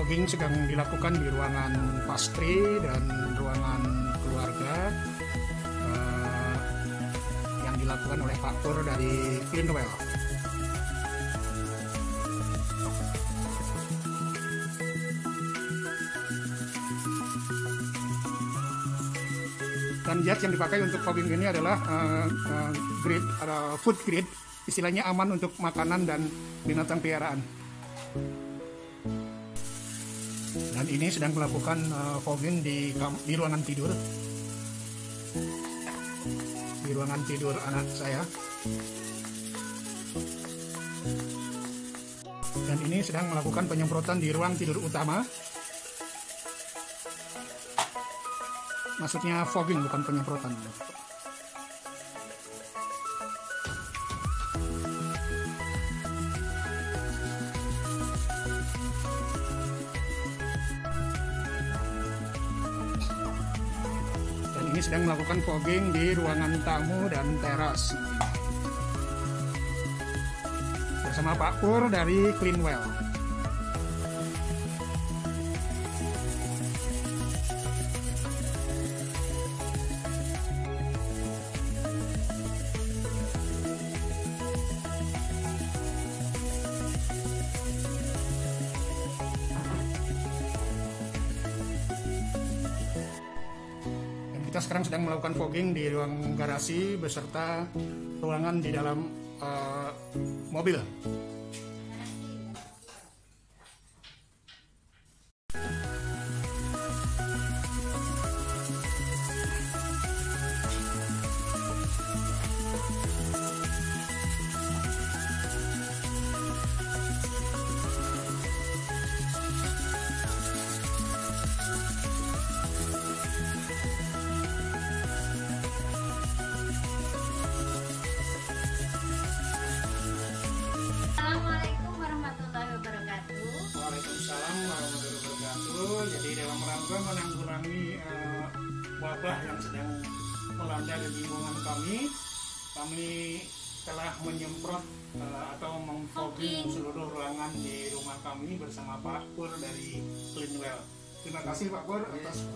fogging sedang dilakukan di ruangan pastry dan ruangan keluarga eh, yang dilakukan oleh faktor dari Cleanwell. Dan jet yang dipakai untuk fogging ini adalah uh, uh, grade, ada food grade, istilahnya aman untuk makanan dan binatang piaraan. Dan ini sedang melakukan uh, fogging di di ruangan tidur, di ruangan tidur anak saya. Dan ini sedang melakukan penyemprotan di ruang tidur utama. Maksudnya fogging bukan penyemprotan. Ini sedang melakukan fogging di ruangan tamu dan teras. Bersama Pak Pur dari Cleanwell. Kita sekarang sedang melakukan fogging di ruang garasi beserta ruangan di dalam eh, mobil. Jadi dalam rangka menanggulangi eh, wabah yang sedang melanda lingkungan kami, kami telah menyemprot eh, atau memfogging Fogging. seluruh ruangan di rumah kami bersama Pak Pur dari Cleanwell. Terima kasih Pak Pur atas